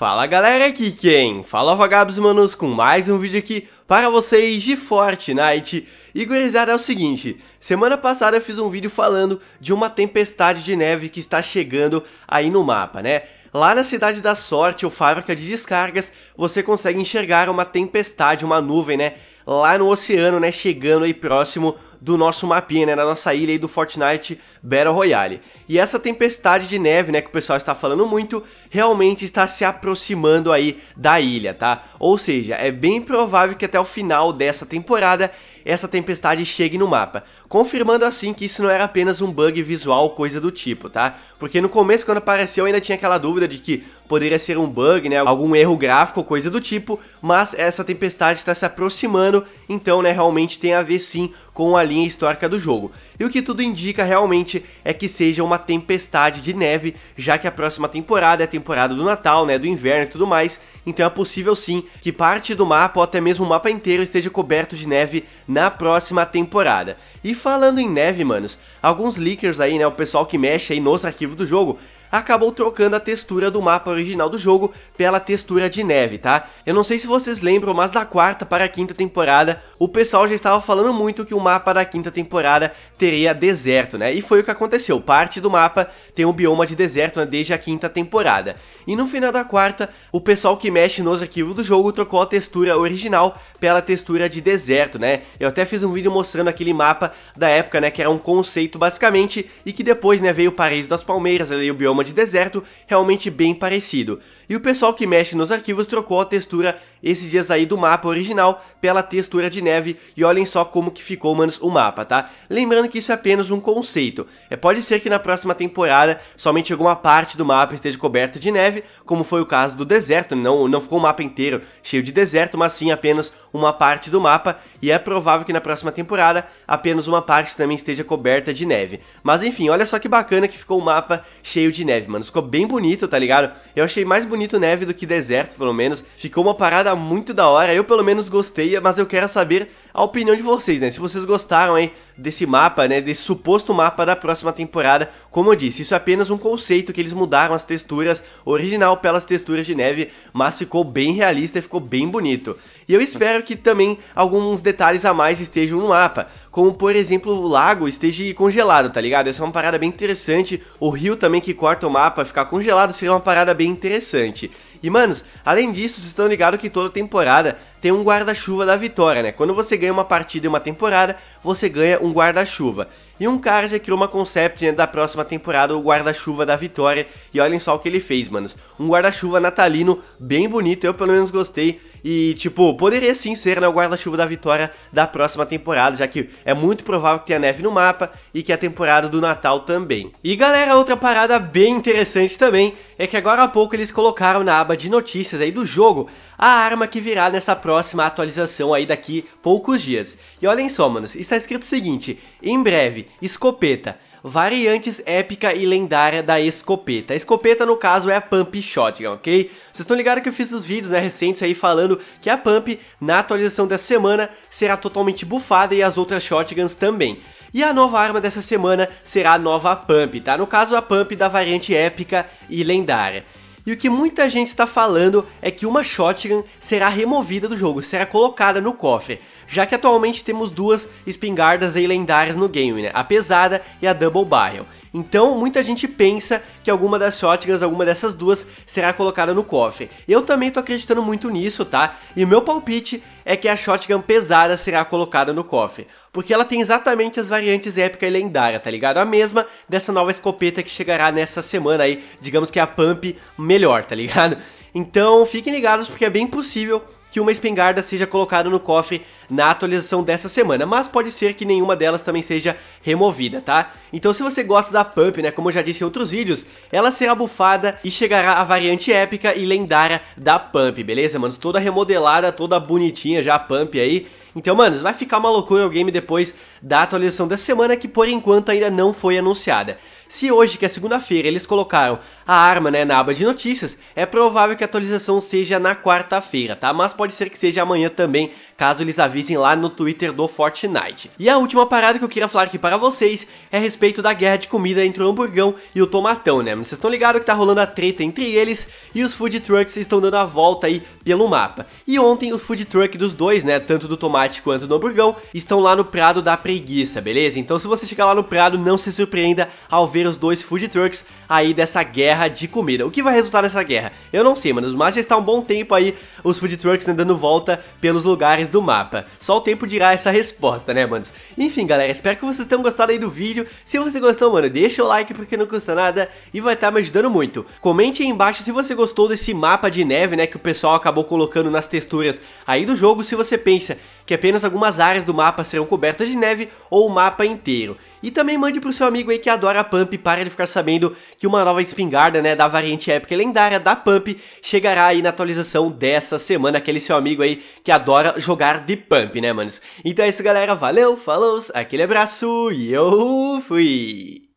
Fala galera, aqui quem? Fala Vagabos Manos com mais um vídeo aqui para vocês de Fortnite. E gurizada é o seguinte, semana passada eu fiz um vídeo falando de uma tempestade de neve que está chegando aí no mapa, né? Lá na Cidade da Sorte, ou Fábrica de Descargas, você consegue enxergar uma tempestade, uma nuvem, né? Lá no oceano, né? Chegando aí próximo do nosso mapinha, né, na nossa ilha aí do Fortnite Battle Royale. E essa tempestade de neve, né, que o pessoal está falando muito, realmente está se aproximando aí da ilha, tá? Ou seja, é bem provável que até o final dessa temporada essa tempestade chegue no mapa, confirmando assim que isso não era apenas um bug visual ou coisa do tipo, tá? Porque no começo, quando apareceu, ainda tinha aquela dúvida de que poderia ser um bug, né, algum erro gráfico ou coisa do tipo, mas essa tempestade está se aproximando, então, né, realmente tem a ver sim com a linha histórica do jogo. E o que tudo indica realmente é que seja uma tempestade de neve, já que a próxima temporada é a temporada do Natal, né, do inverno e tudo mais, então é possível sim que parte do mapa ou até mesmo o mapa inteiro esteja coberto de neve na próxima temporada. E falando em neve, manos, alguns leakers aí, né, o pessoal que mexe aí nos arquivos do jogo, acabou trocando a textura do mapa original do jogo pela textura de neve, tá? Eu não sei se vocês lembram, mas da quarta para a quinta temporada, o pessoal já estava falando muito que o mapa da quinta temporada teria deserto, né? E foi o que aconteceu, parte do mapa tem um bioma de deserto né, desde a quinta temporada. E no final da quarta, o pessoal que mexe nos arquivos do jogo trocou a textura original pela textura de deserto, né? Eu até fiz um vídeo mostrando aquele mapa da época, né, que era um conceito basicamente, e que depois, né, veio o Paraíso das Palmeiras, ali o bioma de deserto, realmente bem parecido. E o pessoal que mexe nos arquivos trocou a textura esses dias aí do mapa original pela textura de neve e olhem só como que ficou, manos, o mapa, tá? Lembrando que isso é apenas um conceito. É, pode ser que na próxima temporada somente alguma parte do mapa esteja coberta de neve, como foi o caso do deserto, não, não ficou o mapa inteiro cheio de deserto, mas sim apenas uma parte do mapa, e é provável que na próxima temporada apenas uma parte também esteja coberta de neve. Mas enfim, olha só que bacana que ficou o mapa cheio de neve, mano. Ficou bem bonito, tá ligado? Eu achei mais bonito neve do que deserto, pelo menos. Ficou uma parada muito da hora, eu pelo menos gostei, mas eu quero saber a opinião de vocês, né? Se vocês gostaram aí desse mapa, né? Desse suposto mapa da próxima temporada. Como eu disse, isso é apenas um conceito que eles mudaram as texturas original pelas texturas de neve, mas ficou bem realista e ficou bem bonito. E eu espero que também alguns detalhes a mais estejam no mapa, como por exemplo o lago esteja congelado, tá ligado? Essa é uma parada bem interessante. O rio também que corta o mapa ficar congelado seria uma parada bem interessante. E manos, além disso, vocês estão ligados que toda temporada tem um guarda-chuva da vitória, né? Quando você ganha uma partida em uma temporada, você ganha um guarda-chuva. E um cara já criou uma concept né, da próxima temporada, o guarda-chuva da vitória. E olhem só o que ele fez, manos. Um guarda-chuva natalino bem bonito, eu pelo menos gostei. E, tipo, poderia sim ser né, o guarda-chuva da vitória da próxima temporada, já que é muito provável que tenha neve no mapa e que a temporada do Natal também. E galera, outra parada bem interessante também é que agora há pouco eles colocaram na aba de notícias aí do jogo a arma que virá nessa próxima atualização aí daqui poucos dias. E olhem só, manos, está escrito o seguinte, em breve, escopeta variantes épica e lendária da escopeta. A escopeta, no caso, é a Pump Shotgun, ok? Vocês estão ligados que eu fiz os vídeos né, recentes aí falando que a Pump, na atualização dessa semana, será totalmente bufada e as outras Shotguns também. E a nova arma dessa semana será a nova Pump, tá? No caso, a Pump da variante épica e lendária. E o que muita gente está falando é que uma Shotgun será removida do jogo, será colocada no cofre já que atualmente temos duas espingardas aí lendárias no game, né? A pesada e a Double Barrel. Então, muita gente pensa que alguma das shotguns, alguma dessas duas, será colocada no cofre. Eu também tô acreditando muito nisso, tá? E meu palpite é que a shotgun pesada será colocada no cofre. Porque ela tem exatamente as variantes épica e lendária, tá ligado? A mesma dessa nova escopeta que chegará nessa semana aí, digamos que é a pump melhor, tá ligado? Então, fiquem ligados porque é bem possível que uma espingarda seja colocada no cofre na atualização dessa semana, mas pode ser que nenhuma delas também seja removida, tá? Então se você gosta da Pump, né, como eu já disse em outros vídeos, ela será bufada e chegará a variante épica e lendária da Pump, beleza, manos? Toda remodelada, toda bonitinha já a Pump aí, então, manos, vai ficar uma loucura o game depois da atualização da semana que por enquanto ainda não foi anunciada. Se hoje, que é segunda-feira, eles colocaram a arma, né, na aba de notícias, é provável que a atualização seja na quarta-feira, tá? Mas pode ser que seja amanhã também, caso eles avisem lá no Twitter do Fortnite. E a última parada que eu queria falar aqui para vocês é a respeito da guerra de comida entre o hamburgão e o tomatão, né? Vocês estão ligados que tá rolando a treta entre eles e os food trucks estão dando a volta aí pelo mapa. E ontem o food truck dos dois, né, tanto do tomate quanto do hamburgão, estão lá no Prado da Preguiça, beleza? Então se você chegar lá no Prado, não se surpreenda ao ver os dois food trucks aí dessa guerra de comida. O que vai resultar nessa guerra? Eu não sei, mano, mas já está um bom tempo aí os food trucks né, dando volta pelos lugares do mapa. Só o tempo dirá essa resposta, né, manos? Enfim, galera, espero que vocês tenham gostado aí do vídeo. Se você gostou, mano, deixa o like porque não custa nada e vai estar tá me ajudando muito. Comente aí embaixo se você gostou desse mapa de neve, né, que o pessoal acabou colocando nas texturas aí do jogo, se você pensa que apenas algumas áreas do mapa serão cobertas de neve ou o mapa inteiro. E também mande pro seu amigo aí que adora Pump para ele ficar sabendo que uma nova espingarda, né, da variante épica lendária da Pump chegará aí na atualização dessa semana, aquele seu amigo aí que adora jogar de Pump, né, manos? Então é isso, galera, valeu, falou, aquele abraço e eu fui!